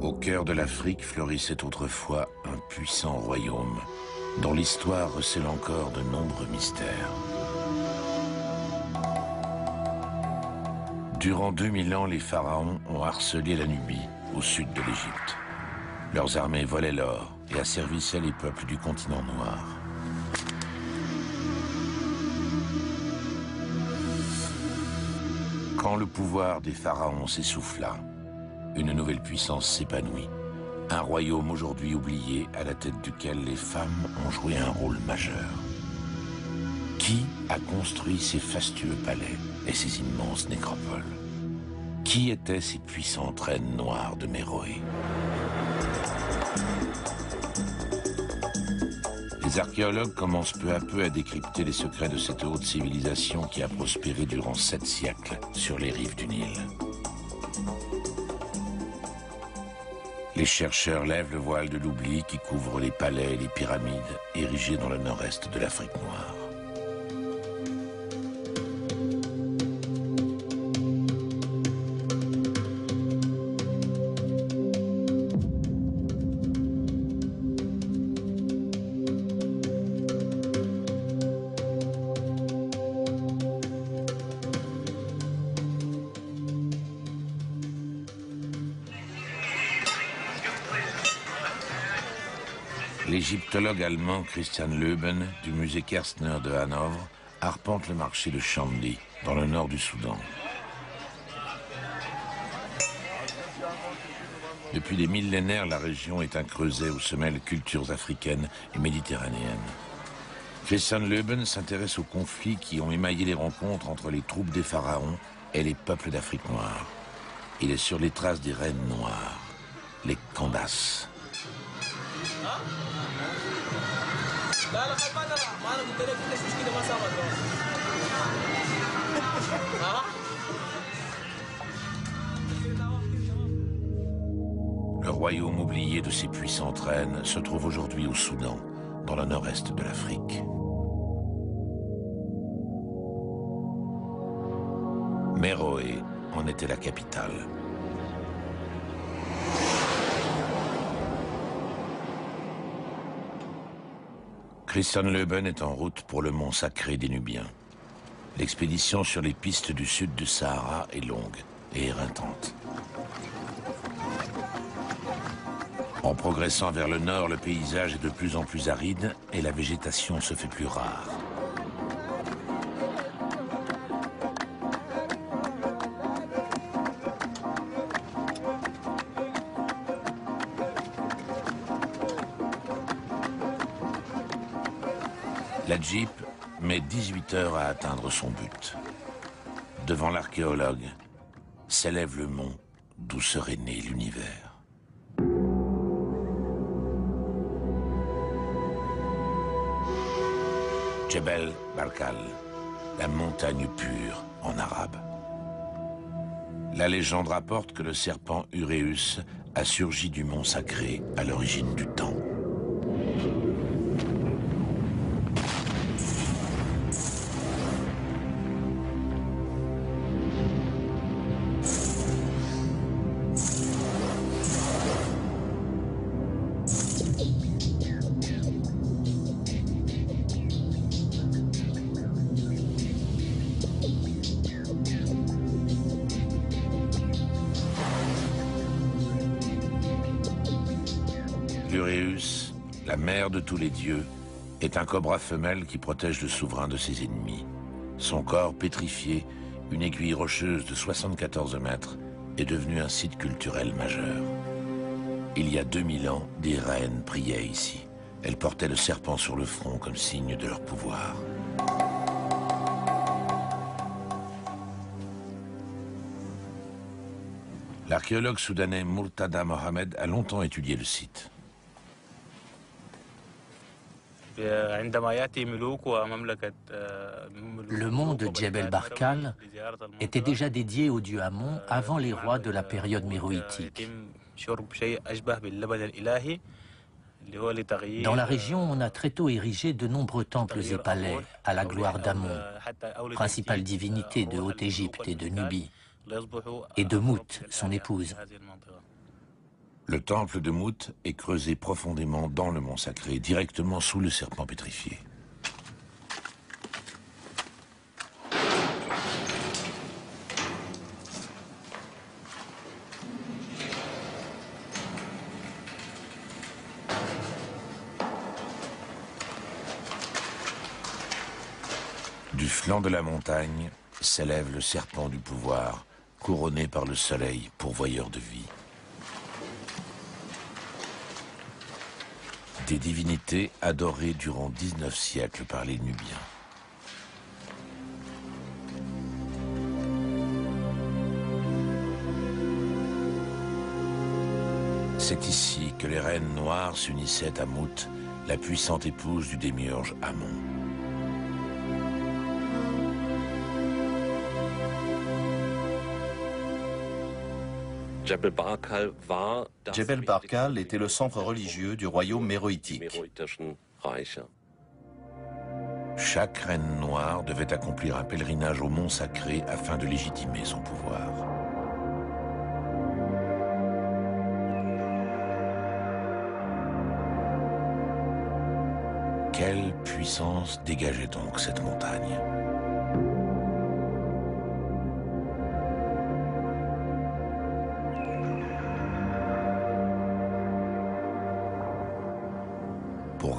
Au cœur de l'Afrique florissait autrefois un puissant royaume dont l'histoire recèle encore de nombreux mystères. Durant 2000 ans, les pharaons ont harcelé la Nubie, au sud de l'Égypte. Leurs armées volaient l'or et asservissaient les peuples du continent noir. Quand le pouvoir des pharaons s'essouffla, une nouvelle puissance s'épanouit. Un royaume aujourd'hui oublié à la tête duquel les femmes ont joué un rôle majeur. Qui a construit ces fastueux palais et ces immenses nécropoles? Qui étaient ces puissantes reines noires de Méroé Les archéologues commencent peu à peu à décrypter les secrets de cette haute civilisation qui a prospéré durant sept siècles sur les rives du Nil. Les chercheurs lèvent le voile de l'oubli qui couvre les palais et les pyramides érigés dans le nord-est de l'Afrique noire. L'égyptologue allemand Christian Löben du musée Kerstner de Hanovre arpente le marché de Chandi, dans le nord du Soudan. Depuis des millénaires, la région est un creuset où se mêlent cultures africaines et méditerranéennes. Christian Löben s'intéresse aux conflits qui ont émaillé les rencontres entre les troupes des pharaons et les peuples d'Afrique noire. Il est sur les traces des reines noires, les Candaces. Le royaume oublié de ses puissantes reines se trouve aujourd'hui au Soudan, dans le nord-est de l'Afrique. Méroé en était la capitale. Christian Leuben est en route pour le mont sacré des Nubiens. L'expédition sur les pistes du sud du Sahara est longue et éreintante. En progressant vers le nord, le paysage est de plus en plus aride et la végétation se fait plus rare. Jeep met 18 heures à atteindre son but. Devant l'archéologue, s'élève le mont d'où serait né l'univers. Jebel Barkal, la montagne pure en arabe. La légende rapporte que le serpent Uréus a surgi du mont sacré à l'origine du temps. La mère de tous les dieux, est un cobra femelle qui protège le souverain de ses ennemis. Son corps pétrifié, une aiguille rocheuse de 74 mètres, est devenu un site culturel majeur. Il y a 2000 ans, des reines priaient ici. Elles portaient le serpent sur le front comme signe de leur pouvoir. L'archéologue soudanais Murtada Mohamed a longtemps étudié le site. Le mont de Djebel Barkal était déjà dédié au dieu Amon avant les rois de la période méroïtique. Dans la région, on a très tôt érigé de nombreux temples et palais à la gloire d'Amon, principale divinité de Haute-Égypte et de Nubie, et de Mout, son épouse. Le temple de Mout est creusé profondément dans le mont sacré, directement sous le serpent pétrifié. Du flanc de la montagne s'élève le serpent du pouvoir, couronné par le soleil, pourvoyeur de vie. Des divinités adorées durant 19 siècles par les Nubiens. C'est ici que les reines noires s'unissaient à Mout, la puissante épouse du démiurge Amon. Jebel Barkal était le centre religieux du royaume méroïtique. Chaque reine noire devait accomplir un pèlerinage au mont sacré afin de légitimer son pouvoir. Quelle puissance dégageait donc cette montagne?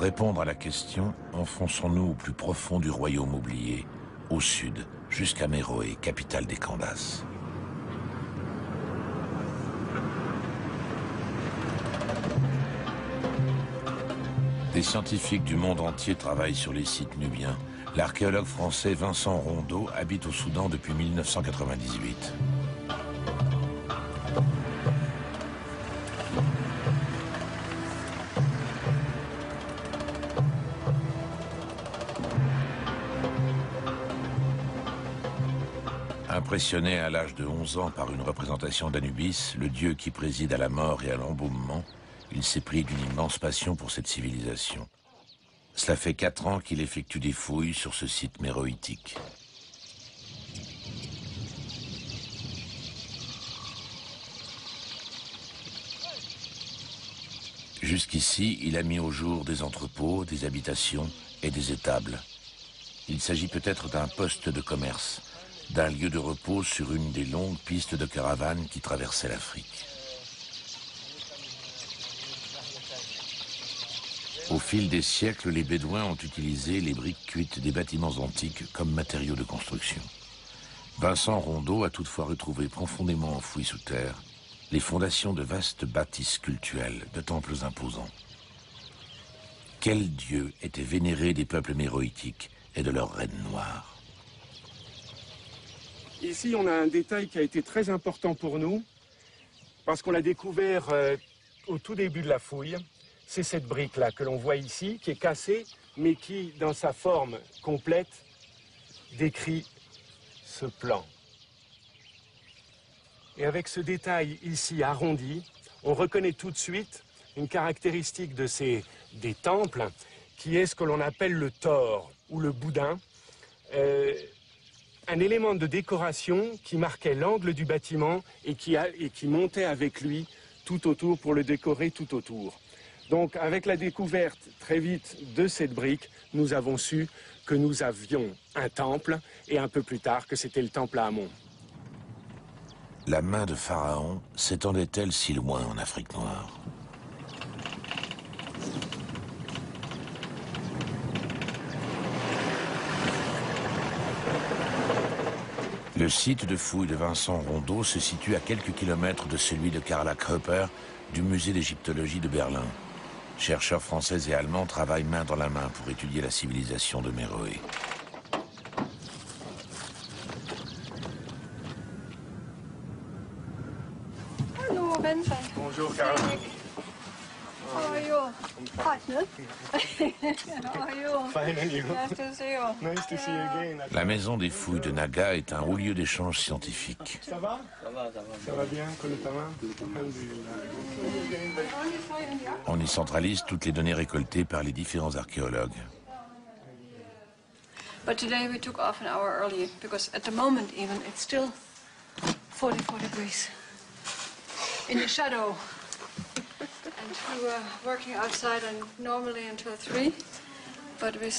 Répondre à la question, enfonçons-nous au plus profond du royaume oublié, au sud, jusqu'à Méroé, capitale des Candaces. Des scientifiques du monde entier travaillent sur les sites nubiens. L'archéologue français Vincent Rondeau habite au Soudan depuis 1998. Impressionné à l'âge de 11 ans par une représentation d'Anubis, le dieu qui préside à la mort et à l'embaumement, il s'est pris d'une immense passion pour cette civilisation. Cela fait quatre ans qu'il effectue des fouilles sur ce site méroïtique. Jusqu'ici, il a mis au jour des entrepôts, des habitations et des étables. Il s'agit peut-être d'un poste de commerce, d'un lieu de repos sur une des longues pistes de caravanes qui traversaient l'Afrique. Au fil des siècles, les Bédouins ont utilisé les briques cuites des bâtiments antiques comme matériaux de construction. Vincent Rondeau a toutefois retrouvé profondément enfouis sous terre les fondations de vastes bâtisses cultuelles, de temples imposants. Quel dieu était vénéré des peuples méroïtiques et de leurs reines noires? Ici, on a un détail qui a été très important pour nous, parce qu'on l'a découvert euh, au tout début de la fouille. C'est cette brique-là que l'on voit ici, qui est cassée, mais qui, dans sa forme complète, décrit ce plan. Et avec ce détail ici arrondi, on reconnaît tout de suite une caractéristique de ces, des temples, qui est ce que l'on appelle le tore, ou le boudin. Euh, un élément de décoration qui marquait l'angle du bâtiment et qui, montait avec lui tout autour pour le décorer tout autour. Donc avec la découverte très vite de cette brique, nous avons su que nous avions un temple et un peu plus tard que c'était le temple à Amon. La main de Pharaon s'étendait-elle si loin en Afrique noire? Le site de fouille de Vincent Rondeau se situe à quelques kilomètres de celui de Carla Kröper du musée d'égyptologie de Berlin. Chercheurs français et allemands travaillent main dans la main pour étudier la civilisation de Méroé. Bonjour Vincent. Bonjour Carla. How are you? Hot, no? How are you? Fine and you? Nice to see you. Nice to see you again. La maison des fouilles de Naga est un haut lieu d'échange scientifique. Ça va? Ça va bien, Kolotama On y centralise toutes les données récoltées par les différents archéologues. But today we took off an hour early because at the moment even it's still 44 degrees. In the shadow we were uh, working outside and normally until three, but we